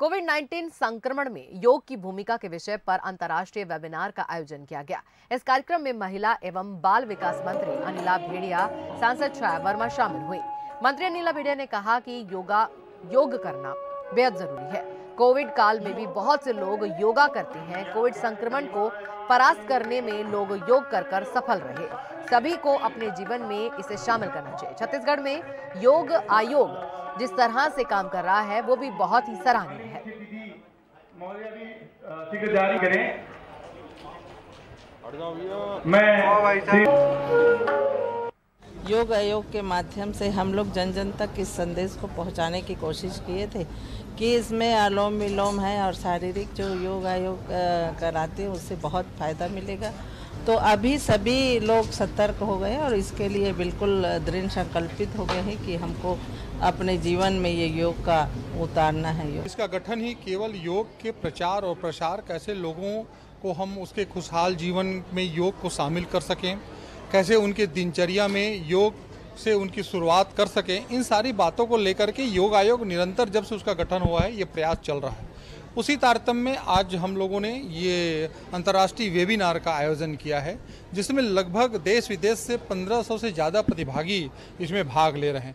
Covid 19 संक्रमण में योग की भूमिका के विषय पर अंतर्राष्ट्रीय वेबिनार का आयोजन किया गया। इस कार्यक्रम में महिला एवं बाल विकास मंत्री अनिला भेड़िया, सांसद छाया वर्मा शामिल हुई। मंत्री अनिला भेड़िया ने कहा कि योगा, योग करना बेहद ज़रूरी है। कोविड काल में भी बहुत से लोग योगा करते हैं। कोविड संक्रमण को परास्त करने में लोग योग कर कर सफल रहे। सभी को अपने जीवन में इसे शामिल करना चाहिए। छत्तीसगढ़ में योग आयोग जिस तरह से काम कर रहा है वो भी बहुत ही सराहनीय है। जारी करें। मैं योग आयोग के माध्यम से हम लोग जन जन तक इस संदेश को पहुँचाने की कोशिश किए थे कि इसमें अनुलोम विलोम है और शारीरिक जो योग आयोग कराते हैं, उससे बहुत फ़ायदा मिलेगा। तो अभी सभी लोग सतर्क हो गए और इसके लिए बिल्कुल दृढ़ संकल्पित हो गए हैं कि हमको अपने जीवन में ये योग का उतारना है योग। इसका गठन ही केवल योग के प्रचार और प्रसार, कैसे लोगों को हम उसके खुशहाल जीवन में योग को शामिल कर सकें। कैसे उनके दिनचर्या में योग से उनकी शुरुआत कर सकें, इन सारी बातों को लेकर के योग आयोग निरंतर जब से उसका गठन हुआ है, ये प्रयास चल रहा है। उसी तारतम्य में आज हम लोगों ने ये अंतर्राष्ट्रीय वेबिनार का आयोजन किया है, जिसमें लगभग देश विदेश से 1500 से ज़्यादा प्रतिभागी इसमें भाग ले रहे हैं।